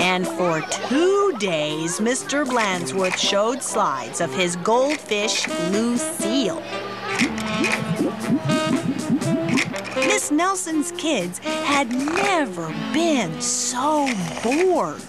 And for two days, Mr. Blandsworth showed slides of his goldfish, Lucille. Miss Nelson's kids had never been so bored.